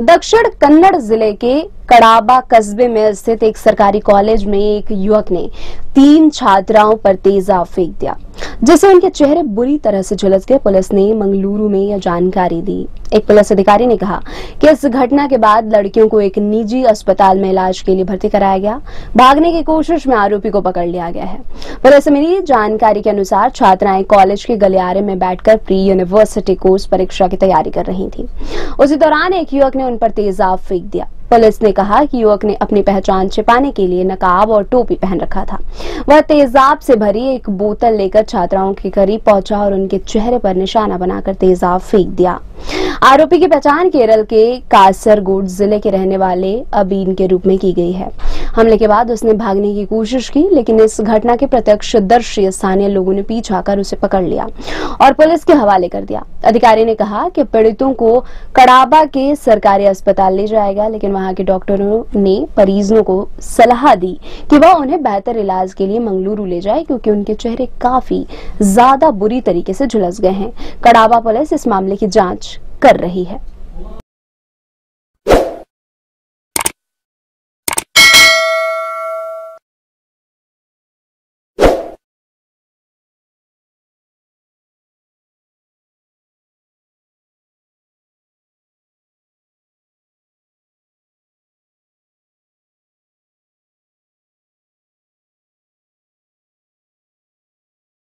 दक्षिण कन्नड़ ज़िले के कड़ाबा कस्बे में स्थित एक सरकारी कॉलेज में एक युवक ने तीन छात्राओं पर तेजाब फेंक दिया, जिससे उनके चेहरे बुरी तरह से झुलस गए। पुलिस ने मंगलुरु में यह जानकारी दी। एक पुलिस अधिकारी ने कहा कि इस घटना के बाद लड़कियों को एक निजी अस्पताल में इलाज के लिए भर्ती कराया गया। भागने की कोशिश में आरोपी को पकड़ लिया गया है। पुलिस मिली जानकारी के अनुसार छात्राएँ कॉलेज के गलियारे में बैठकर प्री यूनिवर्सिटी कोर्स परीक्षा की तैयारी कर रही थी। उसी दौरान एक युवक ने उन पर तेजाब फेंक दिया। पुलिस ने कहा कि युवक ने अपनी पहचान छिपाने के लिए नकाब और टोपी पहन रखा था। वह तेजाब से भरी एक बोतल लेकर छात्राओं के करीब पहुँचा और उनके चेहरे पर निशाना बनाकर तेजाब फेंक दिया। आरोपी की पहचान केरल के कासरगोड ज़िले के रहने वाले अबीन के रूप में की गई है। हमले के बाद उसने भागने की कोशिश की, लेकिन इस घटना के प्रत्यक्षदर्शी स्थानीय लोगों ने पीछा कर उसे पकड़ लिया और पुलिस के हवाले कर दिया। अधिकारी ने कहा कि पीड़ितों को कड़ाबा के सरकारी अस्पताल ले जाएगा लेकिन वहाँ के डॉक्टरों ने मरीजों को सलाह दी कि वह उन्हें बेहतर इलाज के लिए मंगलुरु ले जाए, क्योंकि उनके चेहरे काफ़ी ज़्यादा बुरी तरीके से झुलस गए हैं। कड़ाबा पुलिस इस मामले की जाँच कर रही है।